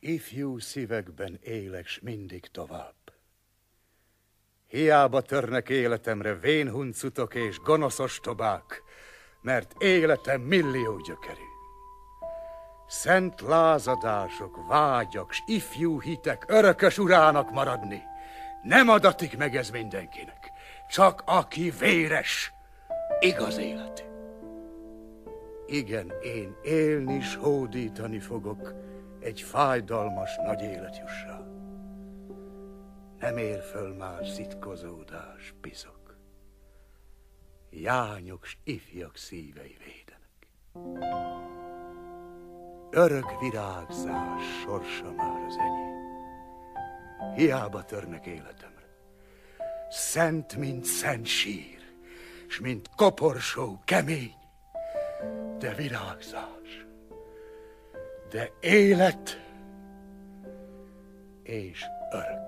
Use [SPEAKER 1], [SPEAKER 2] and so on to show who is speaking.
[SPEAKER 1] Ifjú szívekben élek, s mindig tovább. Hiába törnek életemre vénhuncutok és gonoszos tobák, mert életem millió gyökerű. Szent lázadások, vágyak, s ifjú hitek örökös urának maradni. Nem adatik meg ez mindenkinek, csak aki véres, igaz életű. Igen, én élni s hódítani fogok egy fájdalmas nagy életjussal. Nem ér föl már szitkozódás, piszok. Jányok s ifjak szívei védenek. Örök virágzás sorsa már az enyém. Hiába törnek életemre. Szent, mint szent sír, s mint koporsó kemény, de virágzás, de élet és örök.